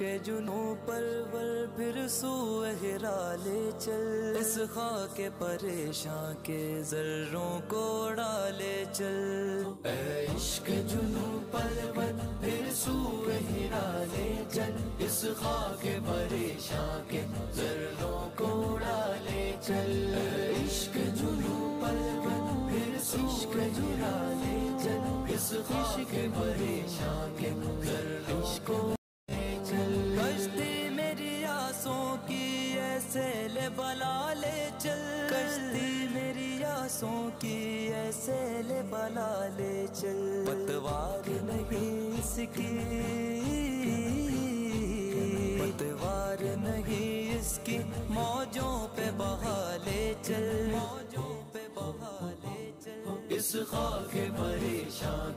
के जुनू पर वर फिर सुहरा ले चल। इस खा के परेशान के जर्रों को डाले चल। इश्क जुनू पर वर फिर सुहरा ले चल। इस खा के परेशान के जर्रों को डाले चल। इश्क जुनू पर वर फिर सुहरा ले चल। इस खा के परेशान के आसों की ऐसे ले बला ले चल। कश्ती मेरी आसों की ऐसे ले बला ले चल। पतवार नहीं। इसकी। पतवार नहीं इसकी। मौजों पे बहा ले चल। मौजों पे बहा ले चल। इस खाके परेशान